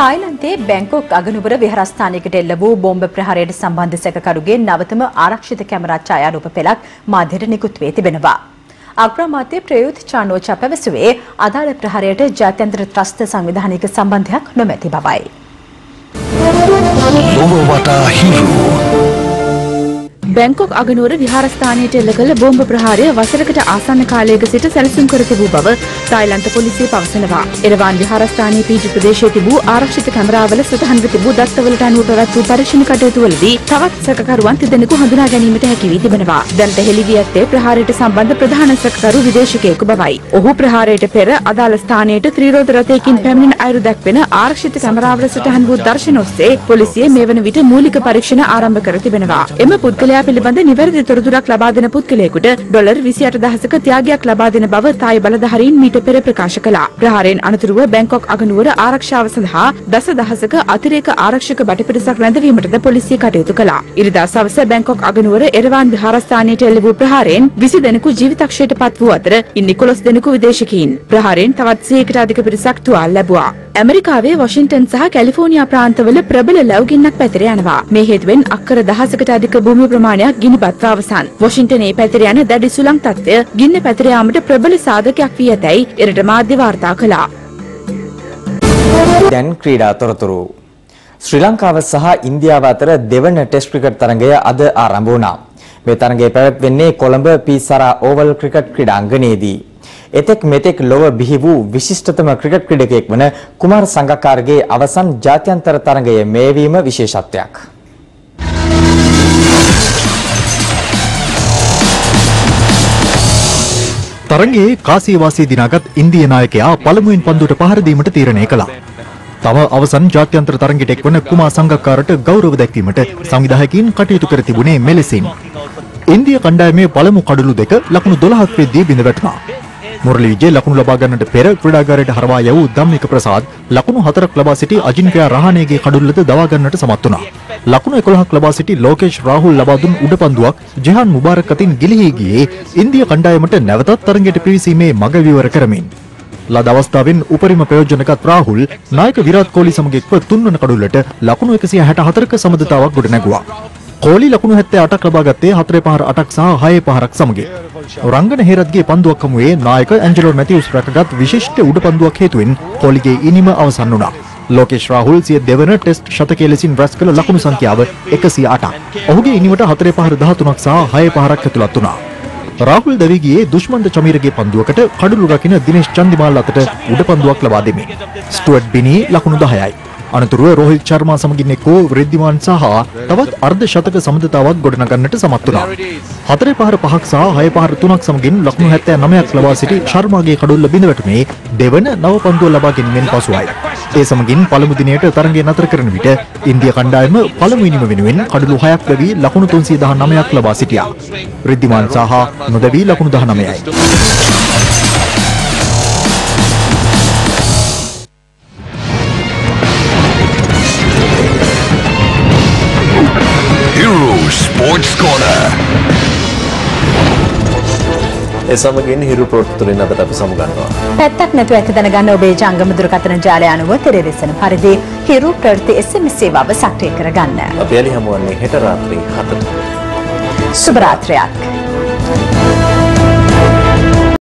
තායිලන්තයේ Bangkok අගනුවර විහාරස්ථානයකට එල්ල වූ බෝම්බ ප්‍රහාරයට සම්බන්ධ සැකකරුගේ නවතම ආරක්ෂිත කැමරා ඡායාරූප පෙළක් මාධ්‍යට නිකුත් වී තිබෙනවා. අග්‍රාමාත්‍ය ප්‍රයුත් චානෝචා පැවසුවේ අදාළ ප්‍රහාරයට ජාත්‍යන්තර ත්‍රස්ත සංවිධානයක සම්බන්ධයක් නොමැති බවයි. ලොව වටා හිරු බැංකොක් අගනුවර විහාරස්ථානයට එල්ල කළ බෝම්බ ප්‍රහාරය වසරකට ආසන්න කාලයක සිට සැලසුම් කර තිබූ බව තායිලන්ත පොලිසිය පවසනවා. එරවාන් විහාරස්ථානයේ පීජ ප්‍රදේශයේ තිබූ ආරක්ෂිත කැමරාවල සටහන්ව තිබූ දත්තවලට අනුව පැවැත් වූ පරීක්ෂණ කටයුතුවලදී තවත් සැකකරුවන් තිදෙනෙකු හඳුනා ගැනීමට හැකි වී තිබෙනවා. දැනට හෙළි වී ඇත්තේ ප්‍රහාරයට සම්බන්ධ ප්‍රධාන සැකකරු විදේශිකයෙකු බවයි. ඔහු ප්‍රහාරයට පෙර අදාළ ස්ථානයට ත්‍රිරෝද රථයකින් පැමිණෙන අයුරු දැක්වෙන ආරක්ෂිත කැමරාවල සටහන් වූ දර්ශන ඔස්සේ පොලිසිය මේ වන විට මූලික පරීක්ෂණ ආරම්භ කර තිබෙනවා. එම පුද්ගලයා ක්‍රියා පිළිබඳ නිවැරදි තොරතුරක් ලබා දෙන පුද්ගලයෙකුට ඩොලර් 28000ක ත්‍යාගයක් ලබා දෙන බව තායි බලධාරීන් මීට පෙර ප්‍රකාශ කළා. ප්‍රහාරයෙන් අනතුරුව බැංකොක් අගනුවර ආරක්ෂාව සඳහා දසදහසක අතිරේක ආරක්ෂක බටපිටසක් රැඳවීමටද පොලිසිය කටයුතු කළා. ඉරිදා සවස බැංකොක් අගනුවර එරවාන් විහාරස්ථානයට එල්ල වූ ප්‍රහාරයෙන් 20 දෙනෙකු ජීවිතක්ෂයට පත් වූ අතර ඉන් 11 දෙනෙකු විදේශිකයින්. ප්‍රහාරයෙන් තවත් 100කට අධික පිරිසක් තුවාල ලැබුවා. ඇමරිකාවේ වොෂින්ටන් සහ කැලිෆෝනියා ප්‍රාන්තවල ප්‍රබල ලැබුගින්නක් පැතිර යනවා. මේ හේතුවෙන් අක්කර දහසකට අධික භූමි ප්‍රමාණයක් ගිනිබත් අවසන්. වොෂින්ටනයේ පැතිර යන දැඩි සුළං තත්ත්වය ගින්න පැතිර යාමට ප්‍රබල සාධකයක් වී ඇතැයි එරට මාධ්‍ය වාර්තා කළා. දැන් ක්‍රීඩා තොරතුරු. ශ්‍රී ලංකාව සහ ඉන්දියාව අතර දෙවන ටෙස්ට් ක්‍රිකට් තරඟය අද ආරම්භ වුණා. මේ තරඟය පැවැත්වෙන්නේ කොළඹ පීසරා ඕවල් ක්‍රිකට් ක්‍රීඩාංගණයේදී. එතෙක් මෙතෙක් ලොව බිහි වූ විශිෂ්ටතම ක්‍රිකට් ක්‍රීඩකයෙක් වන කුමාර් සංගක්කාරගේ අවසන් ජාත්‍යන්තර තරඟය මේවීම විශේෂත්වයක්. තරගයේ කාසියවාසී දිනාගත් ඉන්දිය නායකයා පළමුවෙන් පන්දුවට පහර දීමට තීරණය කළා. තම අවසන් ජාත්‍යන්තර තරගයට එක්වන කුමා සංගක්කාරට ගෞරව දැක්වීමට සංවිධායකයින් කටයුතු කර තිබුණේ මෙලෙසින්. ඉන්දිය කණ්ඩායමේ පළමු කඩලු දෙක ලකුණු 12ක් වෙද්දී බිඳ වැටුණා. මුරලි විජේ ලකුණු ලබා ගන්නට පෙර ක්‍රීඩාගාරයට හරවා යවූ ධම්මික ප්‍රසාද් ලකුණු හතරක් ලබා සිටි අජින්ක්‍යා රහණේගේ කඩුල්ලද දවා ගන්නට සමත් වුණා. ලකුණු 11ක් ලබා සිටි ලෝකේෂ් රාහුල් ලබා දුන් උඩපන්දුවක් ජෙහාන් මුබාරක් අතින් ගිලිහි ගියේ ඉන්දිය කණ්ඩායමට නැවතත් තරගයට පිවිසීමේ මඟ විවර කරමින්. ලද අවස්ථාවෙන් උපරිම ප්‍රයෝජනගත් රාහුල් නායක විරාට් කෝලි සමග එක්ව තුන්වන කඩුල්ලට ලකුණු 164ක සමදතාවක් ගොඩනැගුවා. කෝලි ලකුණු 78ක් ලබා ගත්තේ 4 පහර 8ක් සහ 6 පහරක් සමග. රංගන හේරත්ගේ පන්දුවක් හමුවේ නායක ඇන්ජලෝ මැතිව්ස් රැකගත් විශිෂ්ට උඩ පන්දුවක් හේතුවෙන් කෝලිගේ ඉනිම අවසන් වුණා. ලෝකේෂ් රාහුල් සිය දෙවන ටෙස්ට් ශතකයේ ලෙසින් රැස් කළ ලකුණු සංඛ්‍යාව 108ක්. ඔහුගේ ඉනිමට 4 පහර 13ක් සහ 6 පහරක් ඇතුළත් වුණා. රාහුල් දෙවි ගියේ දුෂ්මන්ත චමීරගේ පන්දුවකට කඩුළු රකින දිනේෂ් චන්දිමාල් අතට උඩ පන්දුවක් ලබා දෙමින්. ස්ටුවර්ට් බිනී ලකුණු 10යි. අනතුරුව රෝහිත් ශර්මා සමගින් එක්වූ වෘද්ධිමාන් සහ තවත් අර්ධ ශතක සමඳතාවක් ගොඩනගන්නට සමත් වුණා. හතරේ පහර පහක් සහ හය පහර තුනක් සමගින් ලකුණු 79ක් ලබා සිටි ශර්මාගේ කඩුල්ල බිඳ වැටුනේ දෙවන නව පන්දුව ලබා ගැනීමෙන් පසුවයි. ඒ සමගින් පළමු දිනයට තරගය නතර කරන විට ඉන්දිය කණ්ඩායම පළමු ඉනිම වෙනුවෙන් කඩලු 6ක් ලැබි ලකුණු 319ක් ලබා සිටියා. රිද්ධිමාන් සහ නොදවි ලකුණු 19යි. Sports Corner ඒ සමගින් හිරු ප්‍රොට්තුලින් අදට අපි සමුගන්නවා. පැත්තක් නැතුව ඇත දැනගන්න ඔබේ ජංගම දුරකථන ජාලය අනුව තෙරෙලෙසන පරිදි හිරු ප්‍රවෘත්ති SMS සේවාව සක්‍රිය කරගන්න. අපි යලි හමුවන්නේ හෙට රාත්‍රී 7ට. සුබ රාත්‍රියක්.